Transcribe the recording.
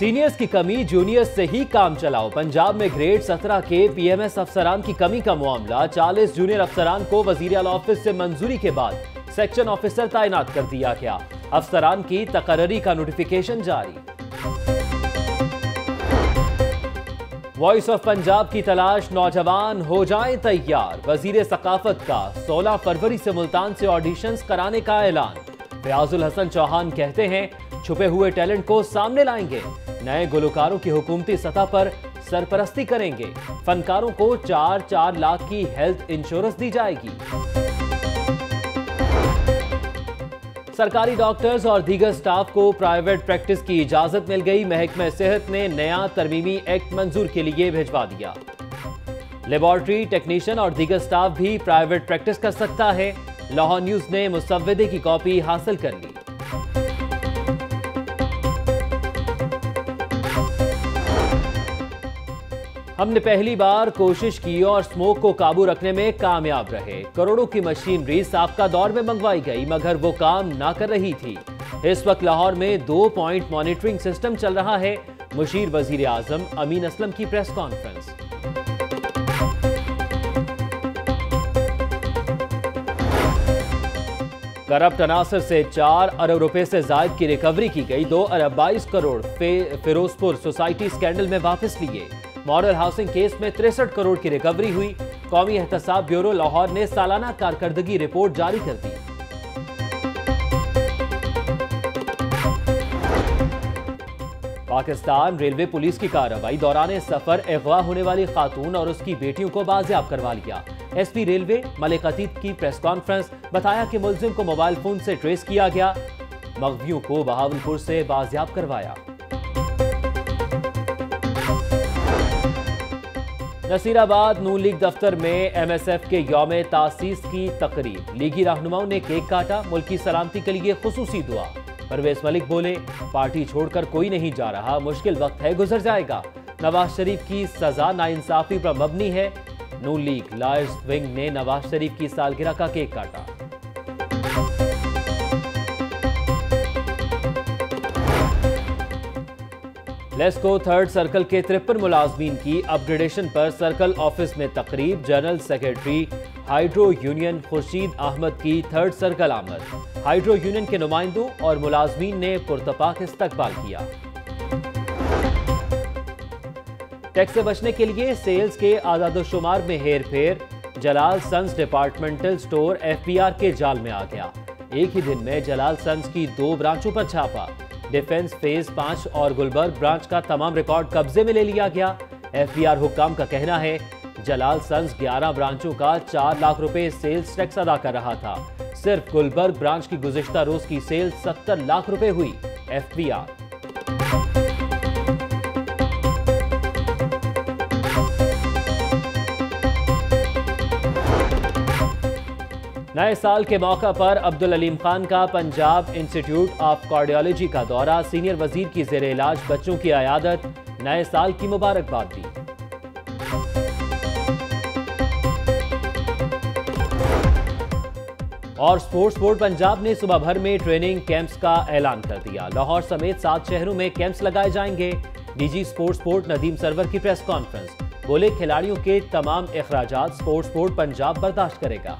Seniors की कमी juniors से ही काम चलाओ। पंजाब में ग्रेड 17 के पीएमएस अफसरान की कमी का मामला 40 जूनियर अफसरान को वज़ीर ऑफ़िस से मंजूरी के बाद सेक्शन ऑफिसर तैनात कर दिया गया। अफसरान की तकररी का नोटिफिकेशन जारी। वॉइस ऑफ़ पंजाब की तलाश, नौजवान हो जाए तैयार। वज़ीर सकाफत का 16 फरवरी से मुल्तान से ऑडिशंस कराने का ऐलान। फयाजुल हसन चौहान कहते हैं, छुपे हुए टैलेंट को सामने लाएँगे। नए गुलकारों की हुकूमती सतह पर सरपरस्ती करेंगे। फनकारों को चार चार लाख की हेल्थ इंश्योरेंस दी जाएगी। सरकारी डॉक्टर्स और दीगर स्टाफ को प्राइवेट प्रैक्टिस की इजाज़त मिल गई। महकमा सेहत ने नया तरमीमी एक्ट मंजूर के लिए भिजवा दिया। लेबोरेटरी टेक्नीशियन और दीगर स्टाफ भी प्राइवेट प्रैक्टिस कर सकता है। लाहौर न्यूज़ ने मुसवदे की कॉपी हासिल कर ली। हमने पहली बार कोशिश की और स्मोक को काबू रखने में कामयाब रहे। करोड़ों की मशीनरी साबका दौर में मंगवाई गई, मगर वो काम ना कर रही थी। इस वक्त लाहौर में दो पॉइंट मॉनिटरिंग सिस्टम चल रहा है। मुशीर वज़ीर आज़म अमीन असलम की प्रेस कॉन्फ्रेंस। करप्ट अनासर से चार अरब रुपए से जायद की रिकवरी की गई। दो अरब बाईस करोड़ फिरोजपुर सोसाइटी स्कैंडल में वापस लिए। मॉडल हाउसिंग केस में तिरसठ करोड़ की रिकवरी हुई। कौमी एहतसाब ब्यूरो लाहौर ने सालाना कारकर्दगी रिपोर्ट जारी कर दी। पाकिस्तान रेलवे पुलिस की कार्रवाई दौरान सफ़र अगवा होने वाली खातून और उसकी बेटियों को बाजियाब करवा लिया। एसपी रेलवे मलिक अतीत की प्रेस कॉन्फ्रेंस बताया कि मुलजिम को मोबाइल फ़ोन से ट्रेस किया गया। मगवियों को बहावलपुर से बाजियाब करवाया। नसीराबाद नून लीग दफ्तर में एमएसएफ के योम तासीस की तकरीब। लीगी रहनुमाओं ने केक काटा। मुल्की सलामती के लिए खसूसी दुआ। परवेज मलिक बोले, पार्टी छोड़कर कोई नहीं जा रहा, मुश्किल वक्त है, गुजर जाएगा। नवाज़ शरीफ की सजा नाइंसाफी पर मबनी है। नू लीग, लायर्स विंग ने नवाज़ शरीफ की सालगिरह का केक काटा। लेस्को थर्ड सर्कल के तिरपन मुलाजमीन की अपग्रेडेशन पर सर्कल ऑफ़िस में तकरीब general secretary hydro union Khurshid Ahmad की थर्ड सर्कल आमद। हाइड्रो यूनियन के नुमाइंदों और मुलाजमीन ने पुरतपाक इस्तकबाल किया। टैक्स से बचने के लिए सेल्स के आजादोशुमार में हेर फेर Jalal sons departmental store FPR के जाल में आ गया। एक ही दिन में जलाल सन्स की दो ब्रांचों पर छापा। डिफेंस फ़ेज़ पाँच और गुलबर्ग ब्रांच का तमाम रिकॉर्ड कब्जे में ले लिया गया। एफबीआर हुक्काम का कहना है, जलाल सन्स 11 ब्रांचों का 4 लाख रुपए सेल्स टैक्स अदा कर रहा था। सिर्फ़ गुलबर्ग ब्रांच की गुजश्ता रोज की सेल 70 लाख रुपए हुई एफबीआर नए साल के मौका पर अब्दुल अलीम खान का पंजाब इंस्टीट्यूट ऑफ़ कार्डियोलॉजी का दौरा, सीनियर वज़ीर की जेर इलाज, बच्चों की अयादत नए साल की मुबारकबाद दी और स्पोर्ट्स बोर्ड पंजाब ने सुबह भर में ट्रेनिंग कैंप्स का ऐलान कर दिया। लाहौर समेत सात शहरों में कैंप्स लगाए जाएँगे। DG sports board Nadeem Sarwar की प्रेस कॉन्फ्रेंस। बोले, खिलाड़ियों के तमाम अखराज स्पोर्ट्स बोर्ड पंजाब बर्दाश्त करेगा।